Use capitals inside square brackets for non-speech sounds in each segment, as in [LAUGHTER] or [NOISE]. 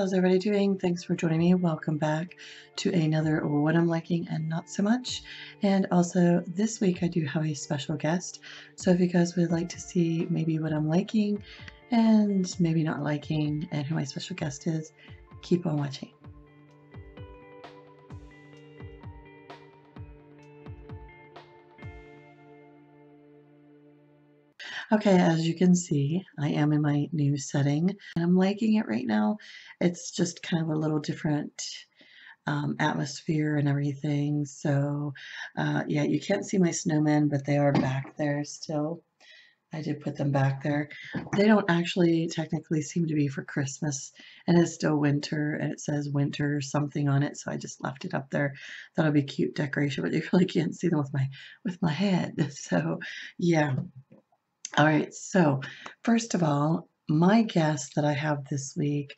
How's everybody doing? Thanks for joining me. Welcome back to another What I'm Liking and Not So Much. And also this week I do have a special guest. So if you guys would like to see maybe what I'm liking and maybe not liking and who my special guest is, keep on watching. Okay, as you can see, I am in my new setting and I'm liking it right now. It's just kind of a little different um, atmosphere and everything. So uh, yeah, you can't see my snowmen, but they are back there still. I did put them back there. They don't actually technically seem to be for Christmas and it's still winter and it says winter something on it. So I just left it up there. That'll be cute decoration, but you really can't see them with my, with my head. [LAUGHS] So yeah. All right, so first of all, my guest that I have this week,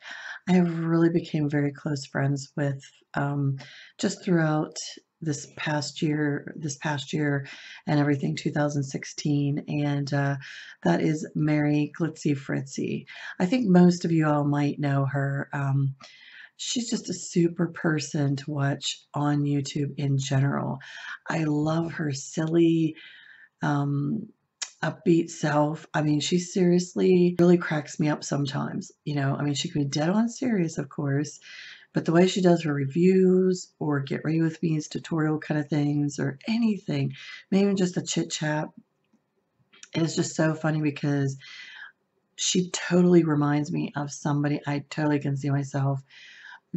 I have really became very close friends with um, just throughout this past year, this past year and everything 2016, and uh, that is Mary Glitzy Fritzy. I think most of you all might know her. Um, she's just a super person to watch on YouTube in general. I love her silly, um, upbeat self. I mean, she seriously really cracks me up sometimes. You know, I mean, she can be dead on serious, of course, but the way she does her reviews or get ready with me's tutorial kind of things or anything, maybe just a chit chat, is just so funny because she totally reminds me of somebody I totally can see myself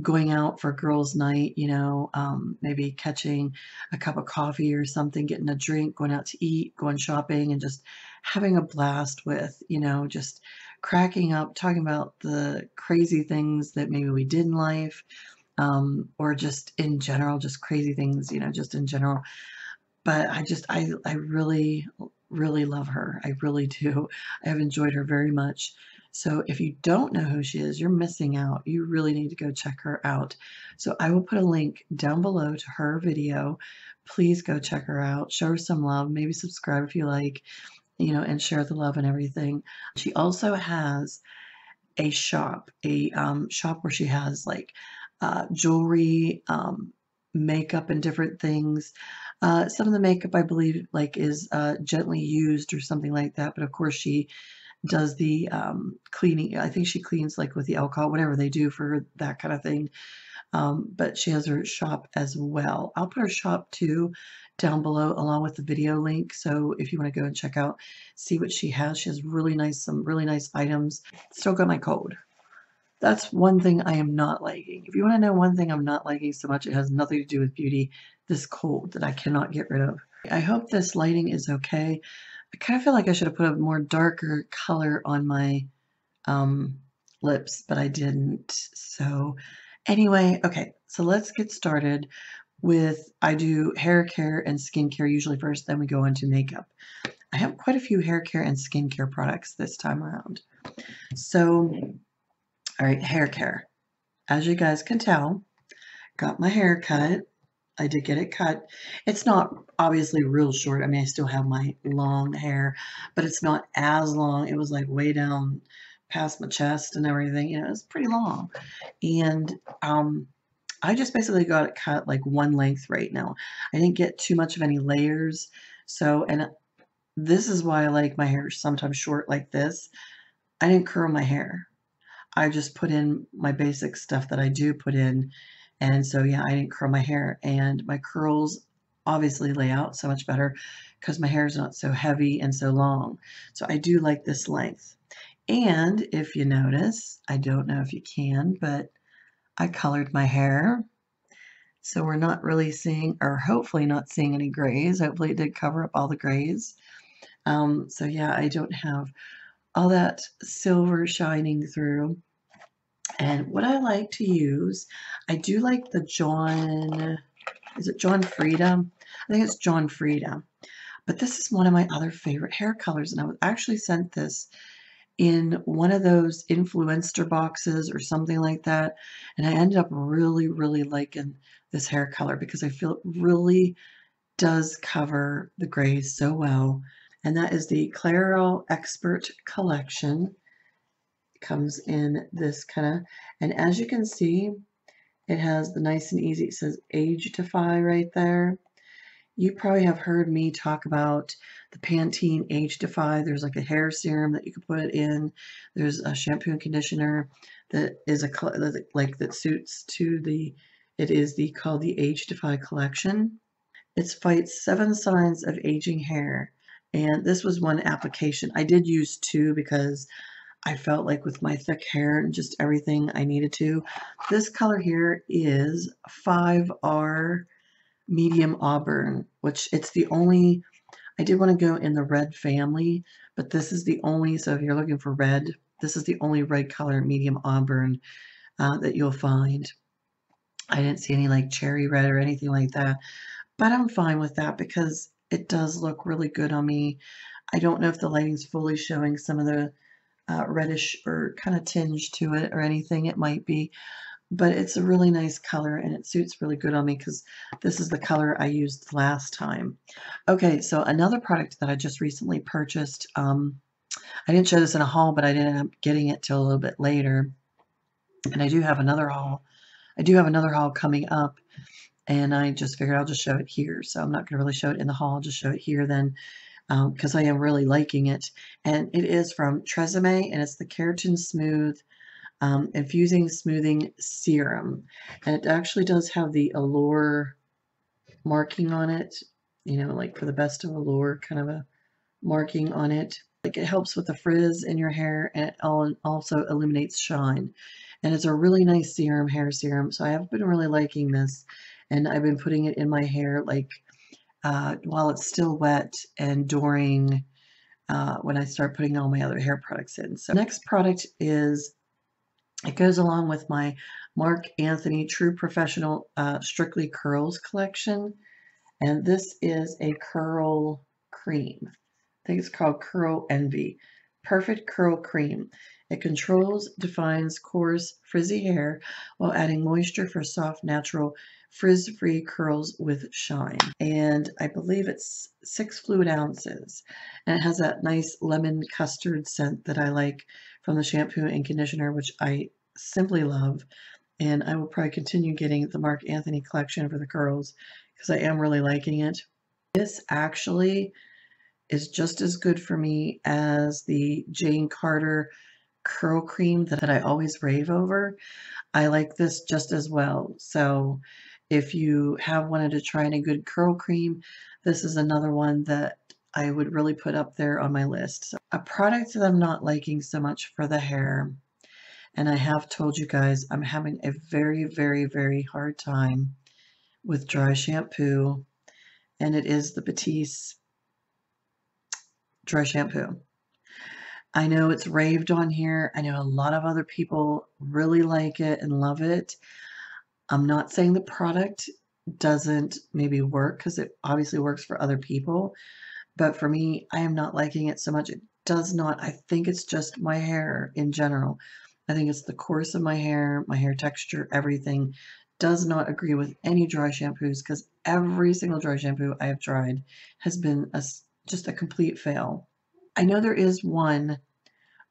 going out for girls' night, you know, um, maybe catching a cup of coffee or something, getting a drink, going out to eat, going shopping, and just having a blast with, you know, just cracking up, talking about the crazy things that maybe we did in life, um, or just in general, just crazy things, you know, just in general. But I just, I, I really, really love her. I really do. [LAUGHS] I have enjoyed her very much. So if you don't know who she is, you're missing out. You really need to go check her out. So I will put a link down below to her video. Please go check her out. Show her some love. Maybe subscribe if you like, you know, and share the love and everything. She also has a shop, a um, shop where she has like uh, jewelry, um, makeup, and different things. Uh, some of the makeup, I believe, like is uh, gently used or something like that. But of course, she does the um, cleaning. I think she cleans like with the alcohol, whatever they do for that kind of thing. Um, but she has her shop as well. I'll put her shop too down below along with the video link. So if you want to go and check out, see what she has. She has really nice, some really nice items. Still got my code. That's one thing I am not liking. If you want to know one thing I'm not liking so much, it has nothing to do with beauty, this cold that I cannot get rid of. I hope this lighting is okay. I kind of feel like I should have put a more darker color on my um, lips, but I didn't. So anyway, okay, so let's get started with, I do hair care and skincare usually first, then we go into makeup. I have quite a few hair care and skincare products this time around. So, all right, hair care. As you guys can tell, got my hair cut. I did get it cut. It's not obviously real short. I mean, I still have my long hair, but it's not as long. It was like way down past my chest and everything. You know, it's pretty long. And um, I just basically got it cut like one length right now. I didn't get too much of any layers. So, and this is why I like my hair sometimes short like this. I didn't curl my hair. I just put in my basic stuff that I do put in and so, yeah, I didn't curl my hair. And my curls obviously lay out so much better because my hair is not so heavy and so long. So I do like this length. And if you notice, I don't know if you can, but I colored my hair. So we're not really seeing, or hopefully not seeing any grays. Hopefully it did cover up all the grays. Um, so yeah, I don't have all that silver shining through. And what I like to use, I do like the John, is it John Frieda? I think it's John Frieda. But this is one of my other favorite hair colors. And I was actually sent this in one of those influencer boxes or something like that. And I ended up really, really liking this hair color because I feel it really does cover the grays so well. And that is the Clairol Expert Collection comes in this kind of, and as you can see, it has the nice and easy, it says Age Defy right there. You probably have heard me talk about the Pantene Age Defy. There's like a hair serum that you can put in. There's a shampoo and conditioner that is a like that suits to the. It is the called the Age Defy collection. It fights seven signs of aging hair, and this was one application. I did use two because I felt like with my thick hair and just everything I needed to. This color here is 5R medium auburn, which it's the only, I did want to go in the red family, but this is the only, so if you're looking for red, this is the only red color medium auburn uh, that you'll find. I didn't see any like cherry red or anything like that, but I'm fine with that because it does look really good on me. I don't know if the lighting's fully showing some of the uh, reddish or kind of tinge to it or anything. It might be, but it's a really nice color and it suits really good on me because this is the color I used last time. Okay, so another product that I just recently purchased, um, I didn't show this in a haul, but I didn't end up getting it till a little bit later. And I do have another haul. I do have another haul coming up and I just figured I'll just show it here. So I'm not going to really show it in the haul, I'll just show it here then because um, I am really liking it. And it is from Tresemme and it's the Keratin Smooth um, infusing smoothing serum. And it actually does have the Allure marking on it, you know, like for the best of Allure kind of a marking on it. Like it helps with the frizz in your hair and it also eliminates shine. And it's a really nice serum, hair serum. So I have been really liking this. And I've been putting it in my hair like uh, while it's still wet and during uh, when I start putting all my other hair products in. So next product is it goes along with my Marc Anthony True Professional uh, Strictly Curls collection. And this is a curl cream. I think it's called Curl Envy. Perfect curl cream. It controls, defines coarse, frizzy hair while adding moisture for soft, natural, frizz-free curls with shine. And I believe it's six fluid ounces. And it has that nice lemon custard scent that I like from the shampoo and conditioner, which I simply love. And I will probably continue getting the Marc Anthony collection for the curls because I am really liking it. This actually is just as good for me as the Jane Carter curl cream that I always rave over. I like this just as well. So if you have wanted to try a good curl cream, this is another one that I would really put up there on my list. So a product that I'm not liking so much for the hair, and I have told you guys I'm having a very, very, very hard time with dry shampoo, and it is the Batiste dry shampoo. I know it's raved on here. I know a lot of other people really like it and love it. I'm not saying the product doesn't maybe work because it obviously works for other people. But for me, I am not liking it so much. It does not. I think it's just my hair in general. I think it's the course of my hair, my hair texture, everything does not agree with any dry shampoos because every single dry shampoo I have tried has been a, just a complete fail. I know there is one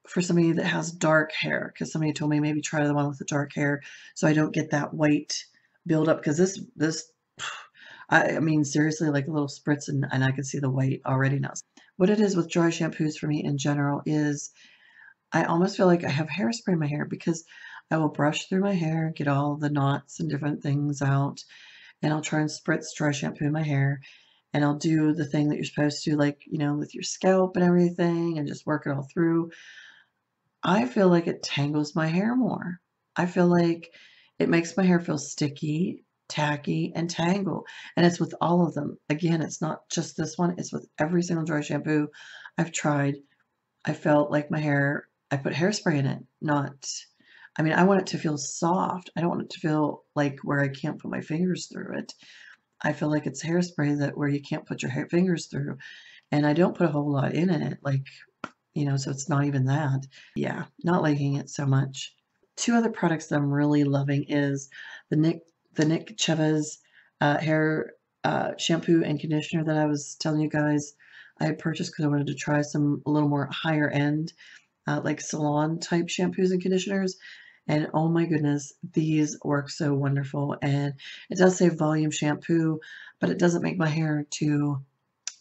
for somebody that has dark hair because somebody told me maybe try the one with the dark hair so I don't get that white buildup because this this I, mean seriously like a little spritz and, and I can see the white already now. What it is with dry shampoos for me in general is I almost feel like I have hairspray in my hair because I will brush through my hair, get all the knots and different things out, and I'll try and spritz dry shampoo in my hair and I'll do the thing that you're supposed to like, you know, with your scalp and everything and just work it all through. I feel like it tangles my hair more. I feel like it makes my hair feel sticky, tacky, and tangle. And it's with all of them. Again, it's not just this one, it's with every single dry shampoo I've tried. I felt like my hair, I put hairspray in it, not, I mean, I want it to feel soft. I don't want it to feel like where I can't put my fingers through it. I feel like it's hairspray that where you can't put your hair, fingers through. And I don't put a whole lot in it. Like you know, so it's not even that. Yeah, not liking it so much. Two other products that I'm really loving is the Nick the Nick Chavez uh, hair uh, shampoo and conditioner that I was telling you guys I had purchased because I wanted to try some a little more higher end uh, like salon type shampoos and conditioners. And oh my goodness, these work so wonderful. And it does say volume shampoo, but it doesn't make my hair too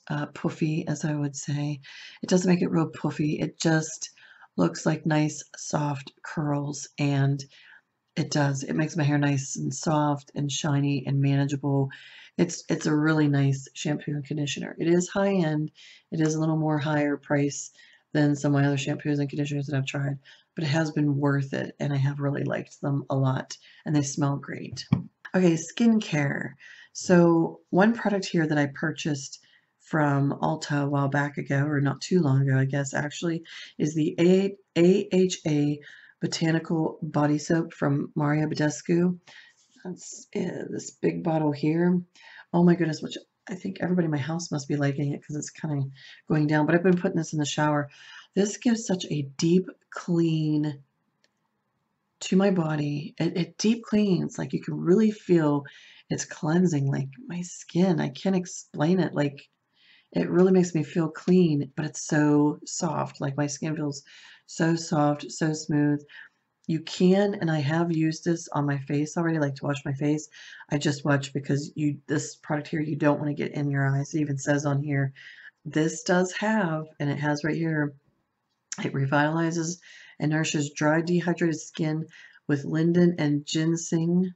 uh, puffy, as I would say. It doesn't make it real puffy. It just looks like nice, soft curls. And it does. It makes my hair nice and soft and shiny and manageable. It's it's a really nice shampoo and conditioner. It is high end. It is a little more higher price than some of my other shampoos and conditioners that I've tried, but it has been worth it and I have really liked them a lot and they smell great. Okay, skincare. So one product here that I purchased from Ulta a while back ago, or not too long ago, I guess actually, is the AHA Botanical Body Soap from Mario Badescu. That's uh, this big bottle here. Oh my goodness, which I think everybody in my house must be liking it because it's kind of going down. But I've been putting this in the shower. This gives such a deep clean to my body. It, it deep cleans. Like you can really feel it's cleansing. Like my skin, I can't explain it. Like it really makes me feel clean, but it's so soft. Like my skin feels so soft, so smooth. You can, and I have used this on my face already, like to wash my face. I just watch because you this product here you don't want to get in your eyes. It even says on here, this does have, and it has right here, it revitalizes and nourishes dry, dehydrated skin with linden and ginseng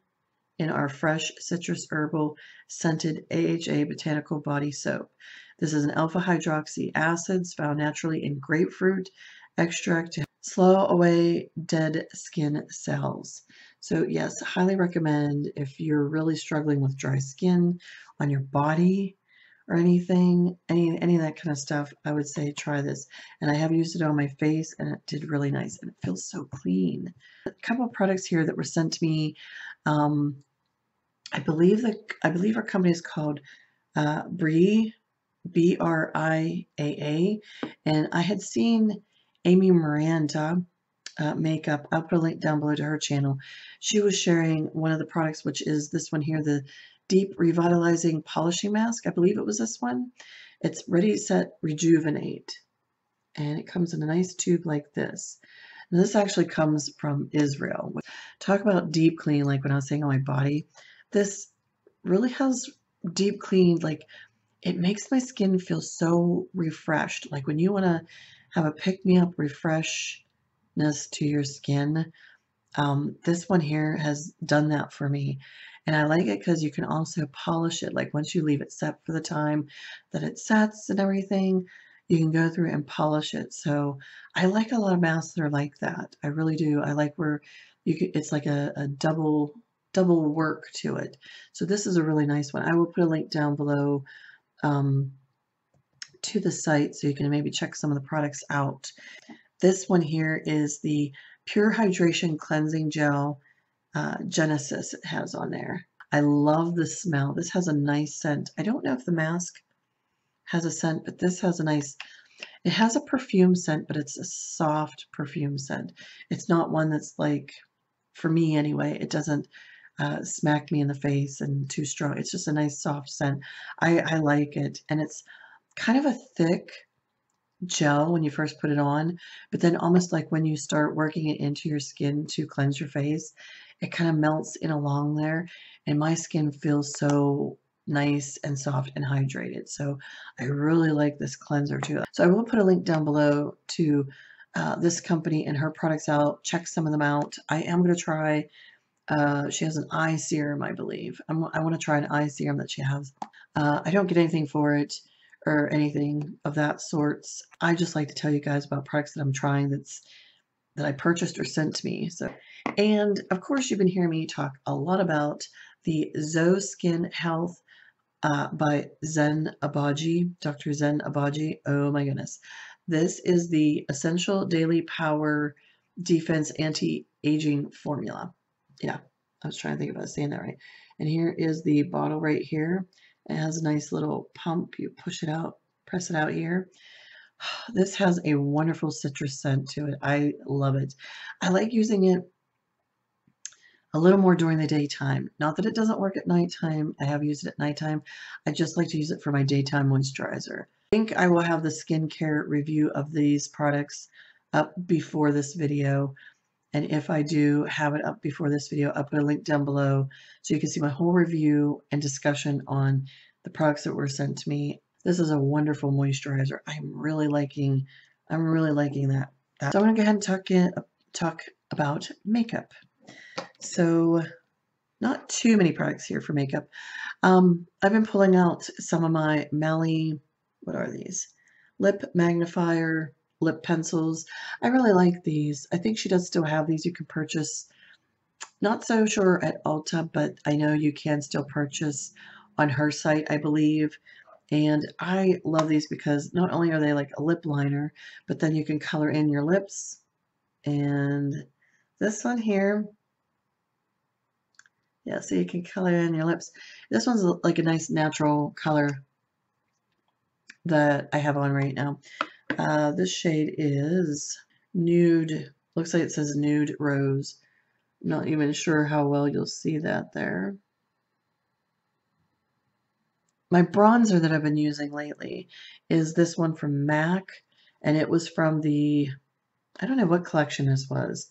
in our fresh citrus herbal scented AHA botanical body soap. This is an alpha hydroxy acids found naturally in grapefruit extract to slow away dead skin cells. So yes, highly recommend if you're really struggling with dry skin on your body or anything, any any of that kind of stuff, I would say try this. And I have used it on my face and it did really nice and it feels so clean. A couple of products here that were sent to me. Um, I believe the I believe our company is called uh, Brie B R I A A, and I had seen Amy Miranda uh, makeup. I'll put a link down below to her channel. She was sharing one of the products, which is this one here, the Deep Revitalizing Polishing Mask. I believe it was this one. It's Ready, Set, Rejuvenate. And it comes in a nice tube like this. Now, this actually comes from Israel. Talk about deep clean, like when I was saying on my body. This really has deep clean, like it makes my skin feel so refreshed. Like when you want to have a pick-me-up refreshness to your skin, um, this one here has done that for me. And I like it because you can also polish it. Like once you leave it set for the time that it sets and everything, you can go through and polish it. So I like a lot of masks that are like that. I really do. I like where you could, it's like a, a double double work to it. So this is a really nice one. I will put a link down below um, to the site so you can maybe check some of the products out. This one here is the Pure Hydration Cleansing Gel uh, Genesis it has on there. I love the smell. This has a nice scent. I don't know if the mask has a scent, but this has a nice, it has a perfume scent, but it's a soft perfume scent. It's not one that's like, for me anyway, it doesn't uh, smack me in the face and too strong. It's just a nice soft scent. I, I like it. And it's kind of a thick gel when you first put it on, but then almost like when you start working it into your skin to cleanse your face, it kind of melts in along there. And my skin feels so nice and soft and hydrated. So I really like this cleanser too. So I will put a link down below to uh, this company and her products out. Check some of them out. I am going to try uh, she has an eye serum, I believe. I'm, i want to try an eye serum that she has. Uh, I don't get anything for it or anything of that sorts. I just like to tell you guys about products that I'm trying that's that I purchased or sent to me. So, and of course, you've been hearing me talk a lot about the ZO Skin Health uh, by Zein Obagi, Dr. Zein Obagi. Oh my goodness. This is the Ossential Daily Power Defense Anti-Aging Formula yeah, I was trying to think about saying that right. And here is the bottle right here. It has a nice little pump. You push it out, press it out here. [SIGHS] This has a wonderful citrus scent to it. I love it. I like using it a little more during the daytime. Not that it doesn't work at nighttime. I have used it at nighttime. I just like to use it for my daytime moisturizer. I think I will have the skincare review of these products up before this video. And if I do have it up before this video, I'll put a link down below so you can see my whole review and discussion on the products that were sent to me. This is a wonderful moisturizer. I'm really liking, I'm really liking that. So I'm gonna go ahead and talk, in, talk about makeup. So not too many products here for makeup. Um, I've been pulling out some of my Mally, what are these? Lip magnifier lip pencils. I really like these. I think she does still have these you can purchase. Not so sure at Ulta, but I know you can still purchase on her site, I believe. And I love these because not only are they like a lip liner, but then you can color in your lips. And this one here, yeah, so you can color in your lips. This one's like a nice natural color that I have on right now. Uh, this shade is nude. Looks like it says nude rose. Not even sure how well you'll see that there. My bronzer that I've been using lately is this one from MAC. And it was from the, I don't know what collection this was.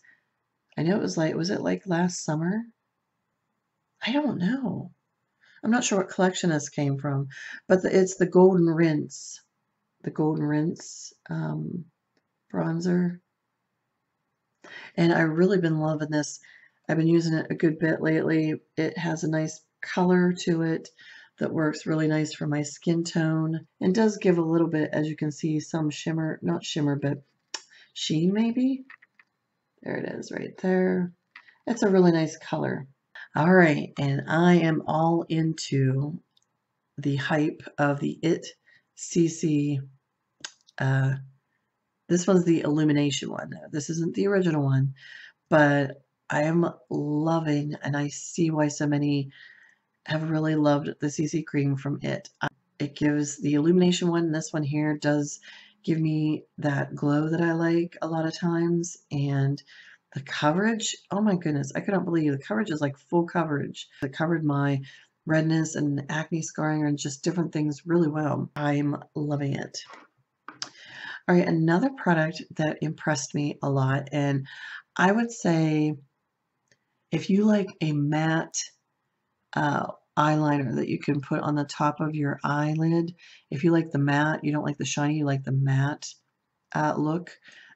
I know it was like, was it like last summer? I don't know. I'm not sure what collection this came from, but the, it's the Golden Rinse the Golden Rinse um, bronzer. And I've really been loving this. I've been using it a good bit lately. It has a nice color to it that works really nice for my skin tone and does give a little bit, as you can see, some shimmer, not shimmer, but sheen maybe. There it is right there. It's a really nice color. All right, and I am all into the hype of the IT CC uh, this one's the illumination one. This isn't the original one, but I am loving, and I see why so many have really loved the CC cream from it. Uh, it gives the illumination one, this one here does give me that glow that I like a lot of times, and the coverage, oh my goodness, I couldn't believe the coverage is like full coverage. It covered my redness and acne scarring and just different things really well. I'm loving it. All right, another product that impressed me a lot, and I would say if you like a matte uh, eyeliner that you can put on the top of your eyelid, if you like the matte, you don't like the shiny, you like the matte uh, look,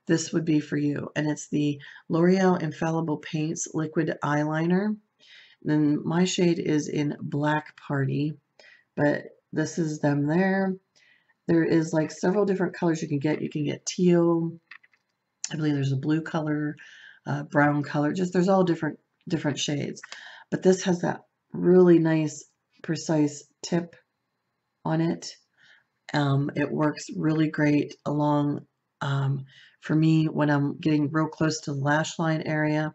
this would be for you. And it's the L'Oreal Infallible Paints Liquid Eyeliner. Then my shade is in Black Party, but this is them there. There is like several different colors you can get. You can get teal. I believe there's a blue color, uh, brown color. Just there's all different different shades. But this has that really nice, precise tip on it. Um, it works really great along um, for me when I'm getting real close to the lash line area.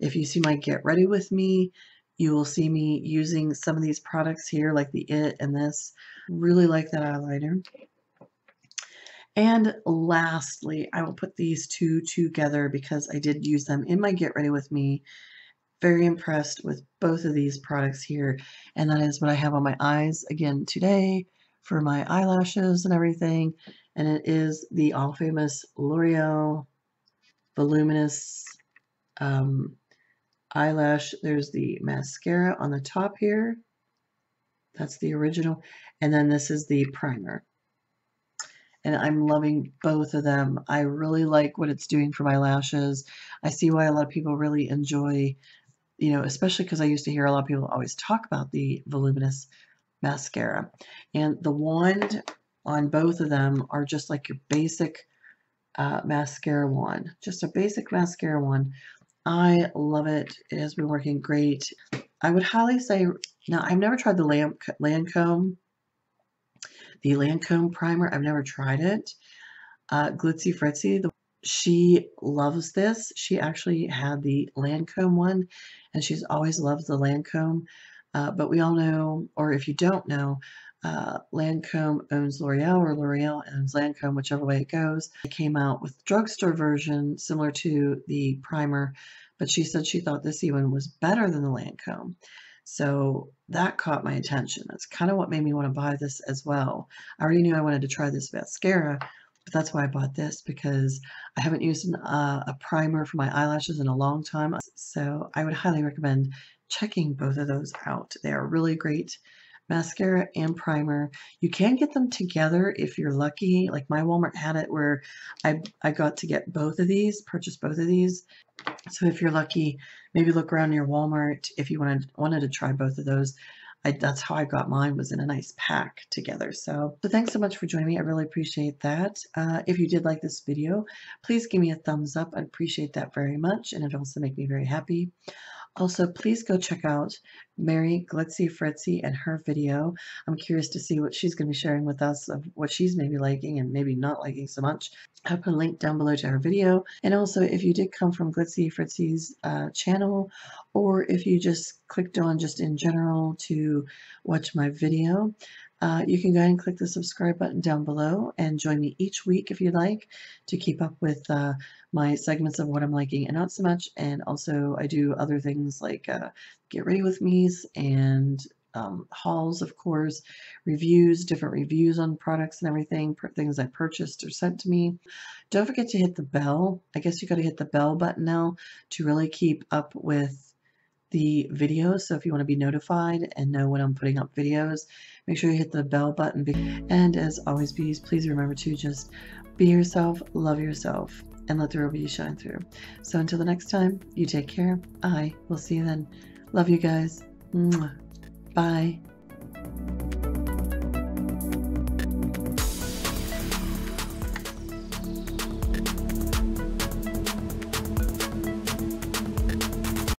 If you see my Get Ready With Me, you will see me using some of these products here like the IT and this. Really like that eyeliner. And lastly, I will put these two together because I did use them in my Get Ready With Me. Very impressed with both of these products here. And that is what I have on my eyes again today for my eyelashes and everything. And it is the all famous L'Oreal Voluminous um, eyelash. There's the mascara on the top here. That's the original. And then this is the primer and I'm loving both of them. I really like what it's doing for my lashes. I see why a lot of people really enjoy, you know, especially because I used to hear a lot of people always talk about the voluminous mascara. And the wand on both of them are just like your basic uh, mascara wand, just a basic mascara wand. I love it. It has been working great. I would highly say, now I've never tried the Lancome the Lancome primer. I've never tried it. Uh, Glitzy Fritzy, the, she loves this. She actually had the Lancome one, and she's always loved the Lancome. Uh, but we all know, or if you don't know, uh, Lancome owns L'Oreal or L'Oreal owns Lancome, whichever way it goes. It came out with drugstore version similar to the primer, but she said she thought this even was better than the Lancome. So that caught my attention. That's kind of what made me want to buy this as well. I already knew I wanted to try this mascara, but that's why I bought this because I haven't used an, uh, a primer for my eyelashes in a long time. So I would highly recommend checking both of those out. They are really great mascara and primer. You can get them together if you're lucky. Like my Walmart had it where I, I got to get both of these, purchase both of these. So if you're lucky, maybe look around your Walmart if you wanted, wanted to try both of those. I, that's how I got mine was in a nice pack together. So, so thanks so much for joining me. I really appreciate that. Uh, if you did like this video, please give me a thumbs up. I'd appreciate that very much. And it also make me very happy. Also, please go check out Mary Glitzy Fritzy and her video. I'm curious to see what she's going to be sharing with us of what she's maybe liking and maybe not liking so much. I'll put a link down below to her video. And also, if you did come from Glitzy Fritzy's uh, channel, or if you just clicked on just in general to watch my video, uh, you can go ahead and click the subscribe button down below and join me each week if you'd like to keep up with uh, my segments of what I'm liking and not so much. And also I do other things like uh, get ready with me's and um, hauls, of course, reviews, different reviews on products and everything, things I purchased or sent to me. Don't forget to hit the bell. I guess you got to hit the bell button now to really keep up with the videos. So if you want to be notified and know when I'm putting up videos, make sure you hit the bell button. And as always, bees, please remember to just be yourself, love yourself, and let the beauty shine through. So until the next time, you take care. I will see you then. Love you guys. Bye.